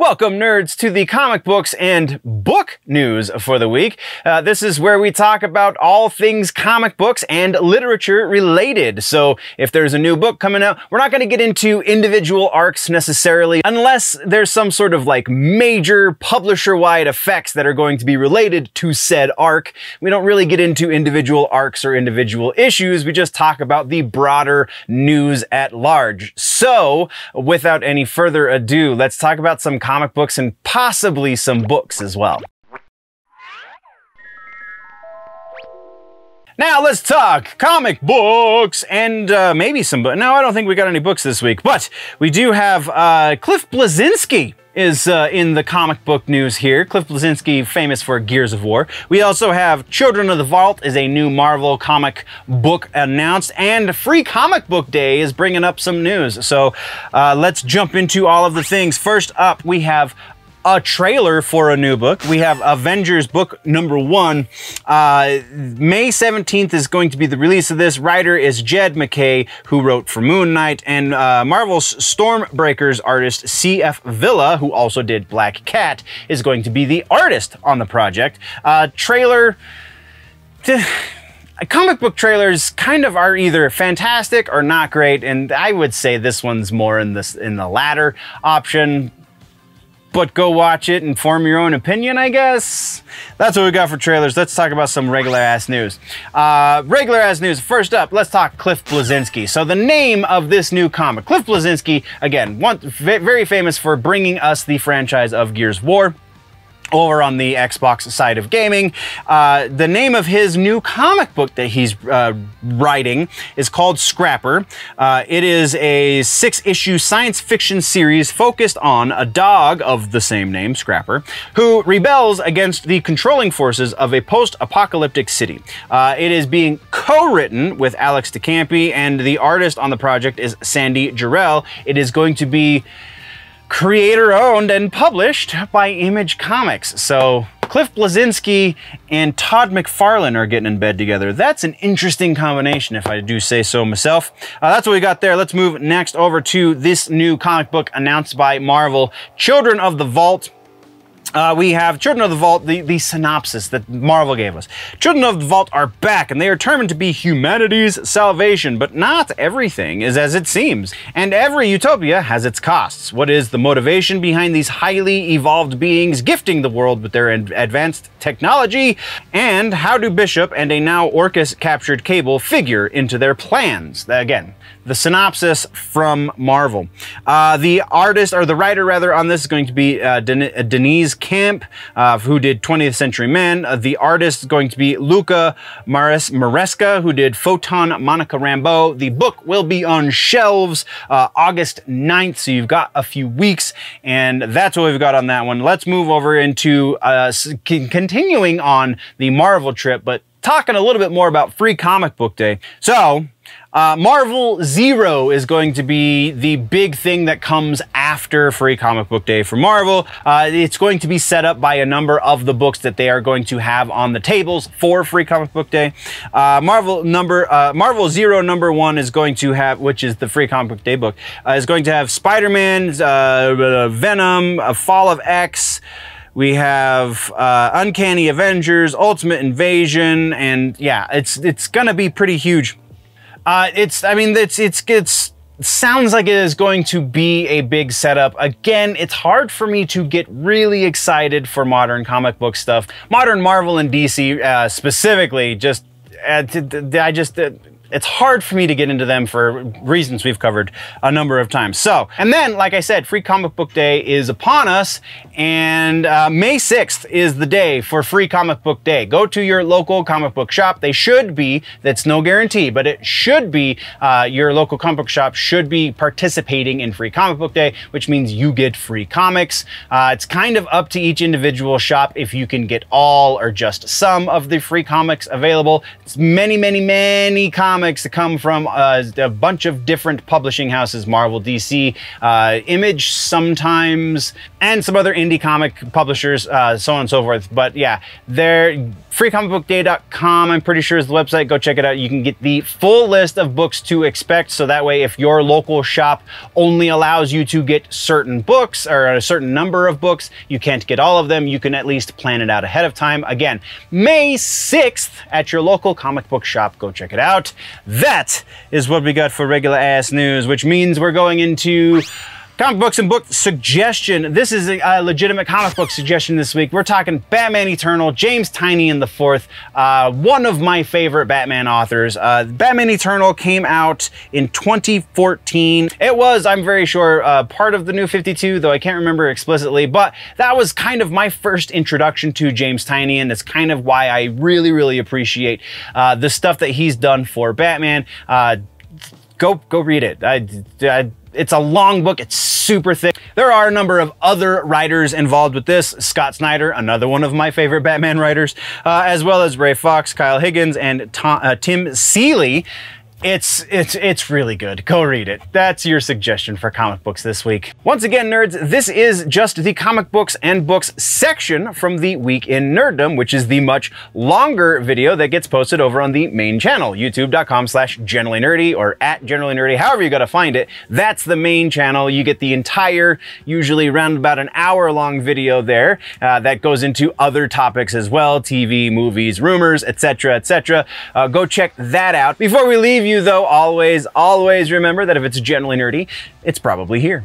Welcome, nerds, to the comic books and book news for the week. Uh, this is where we talk about all things comic books and literature related. So, if there's a new book coming out, we're not going to get into individual arcs necessarily, unless there's some sort of like major publisher wide effects that are going to be related to said arc. We don't really get into individual arcs or individual issues. We just talk about the broader news at large. So, without any further ado, let's talk about some comic books and possibly some books as well. Now let's talk comic books and uh, maybe some books. No, I don't think we got any books this week, but we do have uh, Cliff Bleszinski is uh, in the comic book news here. Cliff Bleszinski, famous for Gears of War. We also have Children of the Vault is a new Marvel comic book announced, and Free Comic Book Day is bringing up some news. So uh, let's jump into all of the things. First up, we have a trailer for a new book. We have Avengers book number one. Uh, May 17th is going to be the release of this. Writer is Jed MacKay, who wrote for Moon Knight, and uh, Marvel's Stormbreakers artist C.F. Villa, who also did Black Cat, is going to be the artist on the project. Uh, trailer. comic book trailers kind of are either fantastic or not great, and I would say this one's more in this in the latter option but go watch it and form your own opinion, I guess. That's what we got for trailers. Let's talk about some regular ass news. Uh, regular ass news. First up, let's talk Cliff Bleszinski. So the name of this new comic, Cliff Bleszinski, again, one, very famous for bringing us the franchise of Gears War over on the Xbox side of gaming. Uh, the name of his new comic book that he's uh, writing is called Scrapper. Uh, it is a six issue science fiction series focused on a dog of the same name, Scrapper, who rebels against the controlling forces of a post apocalyptic city. Uh, it is being co written with Alex de Campi, and the artist on the project is Sandy Jarrell. It is going to be creator owned and published by Image Comics. So Cliff Bleszinski and Todd McFarlane are getting in bed together. That's an interesting combination, if I do say so myself. Uh, that's what we got there. Let's move next over to this new comic book announced by Marvel, Children of the Vault. Uh, we have Children of the Vault, the, the synopsis that Marvel gave us. Children of the Vault are back, and they are determined to be humanity's salvation, but not everything is as it seems. And every utopia has its costs. What is the motivation behind these highly evolved beings gifting the world with their advanced technology? And how do Bishop and a now Orchis captured Cable figure into their plans? Again, the synopsis from Marvel. Uh, the artist, or the writer rather, on this is going to be uh, Den uh, Deniz Camp, uh, who did 20th Century Men. Uh, the artist is going to be Luca Mares Maresca, who did Photon Monica Rambeau. The book will be on shelves uh, August 9th, so you've got a few weeks, and that's what we've got on that one. Let's move over into continuing on the Marvel trip, but talking a little bit more about Free Comic Book Day. So, uh, Marvel Zero is going to be the big thing that comes after Free Comic Book Day for Marvel. Uh, it's going to be set up by a number of the books that they are going to have on the tables for Free Comic Book Day. Uh, Marvel number uh, Marvel Zero number one is going to have, which is the Free Comic Book Day book, uh, is going to have Spider-Man, uh, Venom, Fall of X. We have Uncanny Avengers, Ultimate Invasion, and yeah, it's it's gonna be pretty huge. Uh, it's, I mean, it's, it's, it's, sounds like it is going to be a big setup. Again, it's hard for me to get really excited for modern comic book stuff. Modern Marvel and DC uh, specifically, just, uh, I just, uh, it's hard for me to get into them for reasons we've covered a number of times. So, and then, like I said, Free Comic Book Day is upon us, and uh, May 6th is the day for Free Comic Book Day. Go to your local comic book shop. They should be, that's no guarantee, but it should be, uh, your local comic book shop should be participating in Free Comic Book Day, which means you get free comics. Uh, it's kind of up to each individual shop if you can get all or just some of the free comics available. It's many, many, many comics comics come from uh, a bunch of different publishing houses Marvel, DC, uh, Image sometimes, and some other indie comic publishers, uh, so on and so forth. But yeah, there freecomicbookday.com i'm pretty sure is the website. Go check it out. You can get the full list of books to expect. So that way if your local shop only allows you to get certain books or a certain number of books you can't get all of them. You can at least plan it out ahead of time. Again may 6th at your local comic book shop. Go check it out. That is what we got for regular ass news which means we're going into Comic books and book suggestion. This is a, legitimate comic book suggestion this week. We're talking Batman Eternal, James Tiny Tynion the fourth, uh, one of my favorite Batman authors. Uh, Batman Eternal came out in 2014. It was, I'm very sure, uh, part of the New 52, though I can't remember explicitly. But that was kind of my first introduction to James Tynion. That's kind of why I really, really appreciate uh, the stuff that he's done for Batman uh, go go read it. I, I, it's a long book. It's super thick. There are a number of other writers involved with this. Scott Snyder, another one of my favorite Batman writers, uh, as well as Ray Fawkes, Kyle Higgins, and Tom, uh, Tim Seeley. It's it's it's really good. Go read it. That's your suggestion for comic books this week. Once again, nerds, this is just the comic books and books section from the week in nerddom, which is the much longer video that gets posted over on the main channel, youtube.com slash generally nerdy or at generally nerdy, however you gotta find it. That's the main channel. You get the entire, usually around about an hour long video there uh, that goes into other topics as well, TV, movies, rumors, etc., etc. Uh, go check that out. Before we leave you though, always, always remember that if it's generally nerdy, it's probably here.